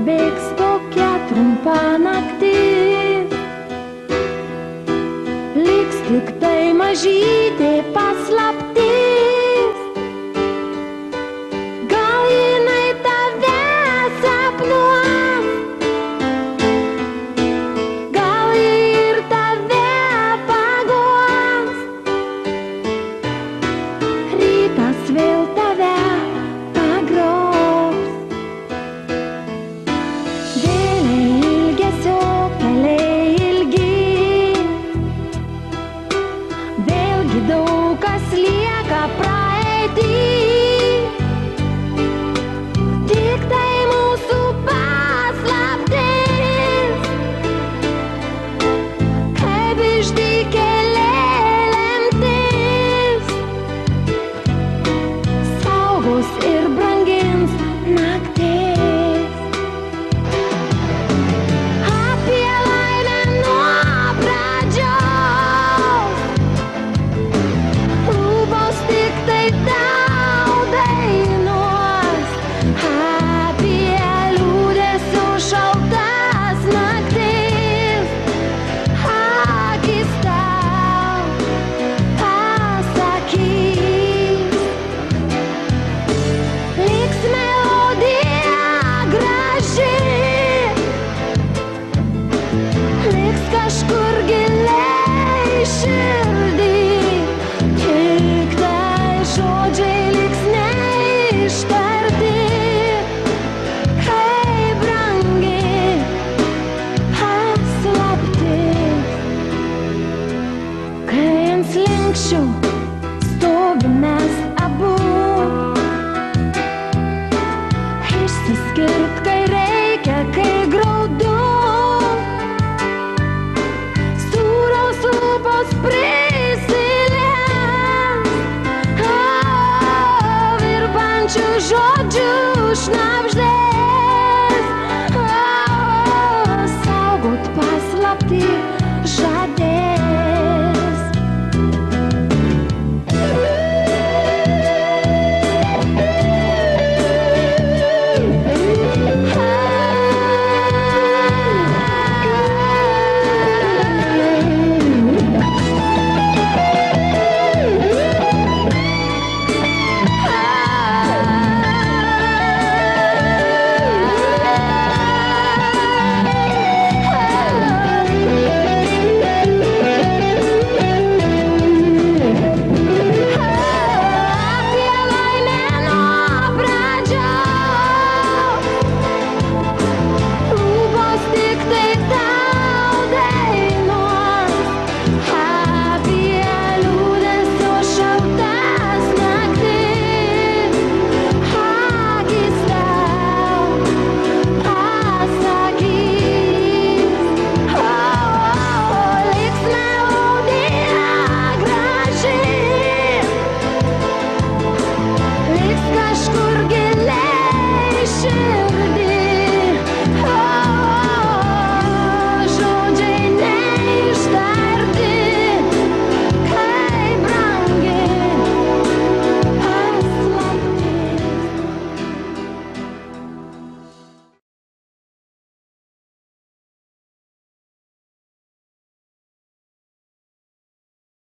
prabėgs kokia trumpa naktis. Liks tik tai mažytė paslaptis. ojos ser blanco. kažkur giliai širdį. ти жаде.